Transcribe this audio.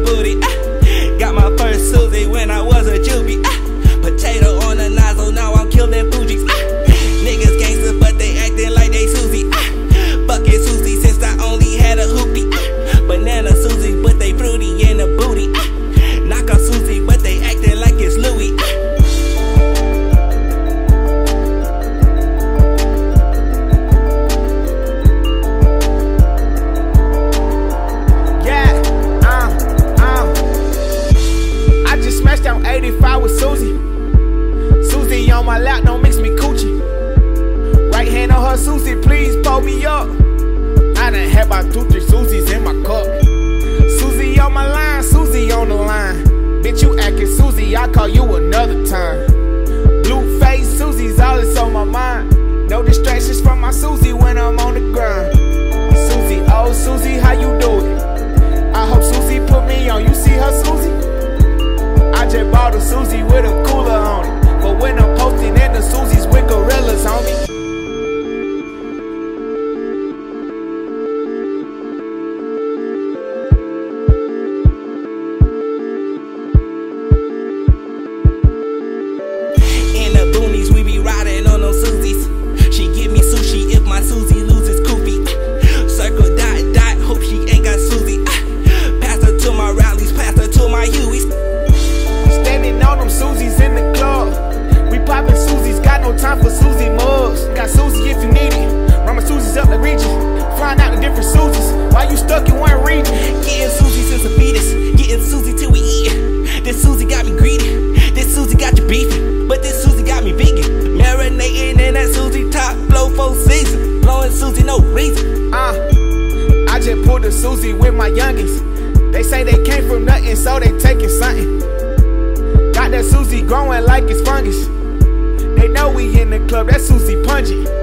booty. Ah. Got my first Susie when I was my lap, don't mix me coochie. Right hand on her, Susie, please pull me up. I done had about two, three Susies in my cup. Susie on my line, Susie on the line. Bitch, you acting Susie, I call you another time. Blue face Susie's all that's on my mind. No distractions from my Susie when I'm on the grind. Susie, oh Susie, how you doing? I hope Susie put me on. You see her, Susie? I just bought a Susie with a This Susie got me greedy, this Susie got you beefing, but this Susie got me vegan. Marinating in that Susie top blow for season, blowing Susie no reason. Uh, I just pulled a Susie with my youngins. They say they came from nothing, so they taking something. Got that Susie growing like it's fungus. They know we in the club, that Susie pungent.